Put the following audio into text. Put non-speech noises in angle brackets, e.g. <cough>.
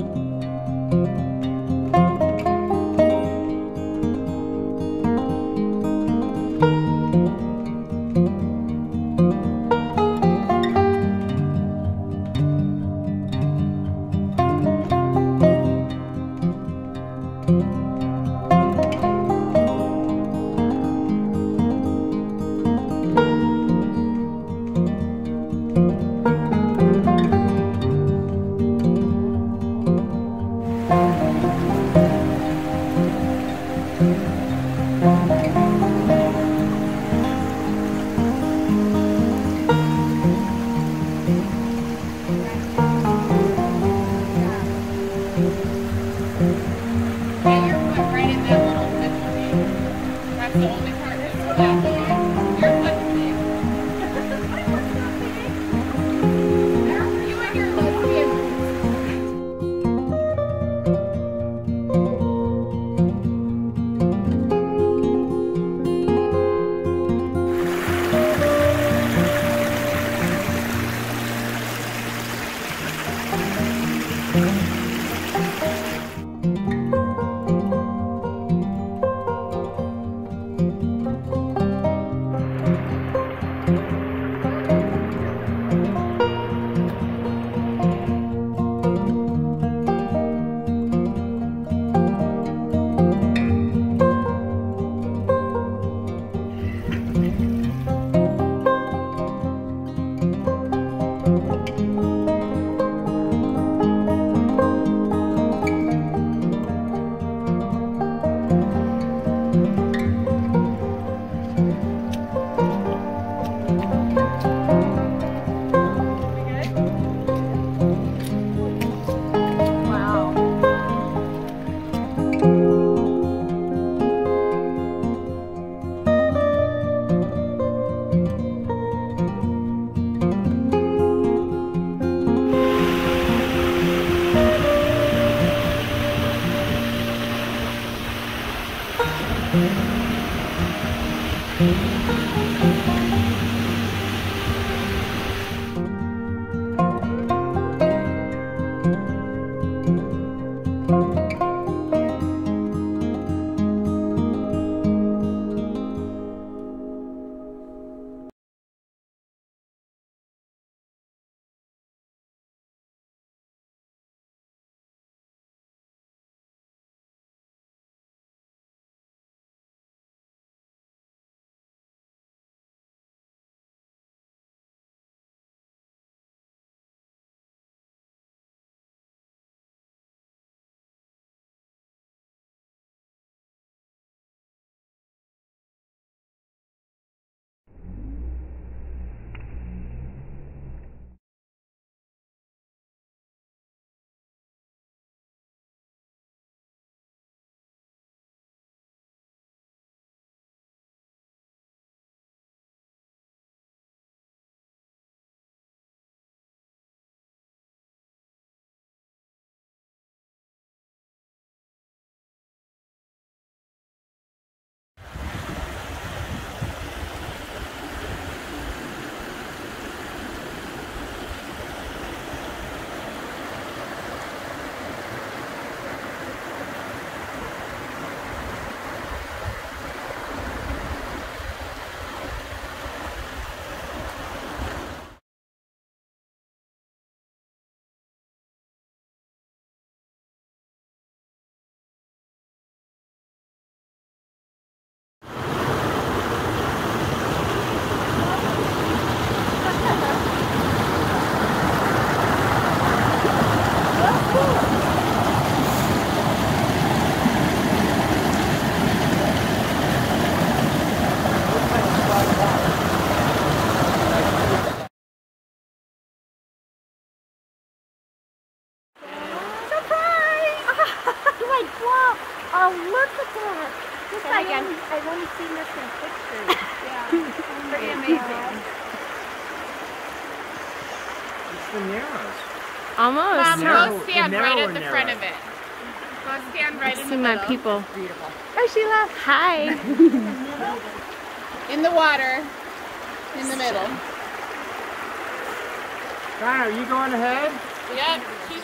Get Wow. Look at that. I again- only, I've only seen this in pictures. <laughs> Yeah, pretty amazing. It's the Narrows. Almost. Mom, narrow- go stand right at the and front of it. Go I'll stand right in See the my middle. people. Beautiful. Hi, Sheila. Hi. In the water. In the middle. Connor, you going ahead? Yep. She's